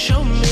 show me